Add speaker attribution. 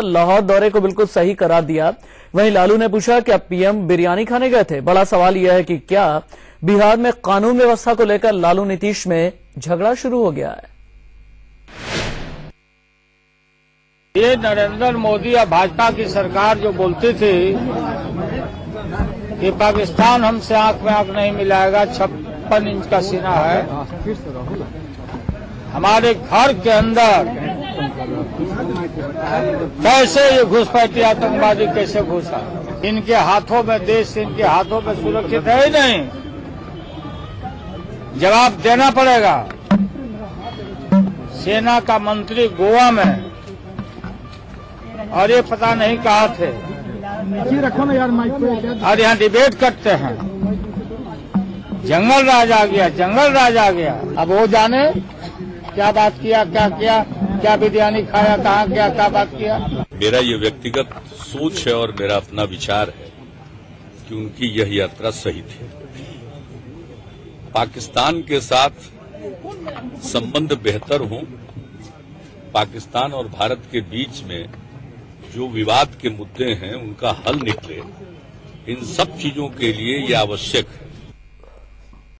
Speaker 1: लाहौर दौरे को बिल्कुल सही करार दिया। वहीं लालू ने पूछा कि अब पीएम बिरयानी खाने गए थे? बड़ा सवाल यह है कि क्या बिहार में कानून व्यवस्था को लेकर लालू नीतीश में झगड़ा शुरू हो गया है?
Speaker 2: ये नरेंद्र मोदी या भाजपा की सरकार जो बोलती थी कि पाकिस्तान हमसे आँख में आँख नहीं मिलाएगा, छप्पन इंच का सीना है। हमारे घर के अंदर कैसे ये घुसपैठी आतंकवादी कैसे घुसा? इनके हाथों में देश इनके हाथों में सुरक्षित है ही नहीं। जवाब देना पड़ेगा। सेना का मंत्री गोवा में और ये पता नहीं कहा थे।
Speaker 3: रखो ना यार माइक
Speaker 2: और यहाँ डिबेट करते हैं। जंगल राज आ गया जंगल राज आ गया। अब वो जाने क्या बात किया क्या किया? क्या बिरयानी खाया, कहाँ गया, क्या बात किया?
Speaker 4: मेरा ये व्यक्तिगत सोच है और मेरा अपना विचार है कि उनकी यह यात्रा सही थी। पाकिस्तान के साथ संबंध बेहतर हों, पाकिस्तान और भारत के बीच में जो विवाद के मुद्दे हैं, उनका हल निकले। इन सब चीज़ों के लिए यह आवश्यक है।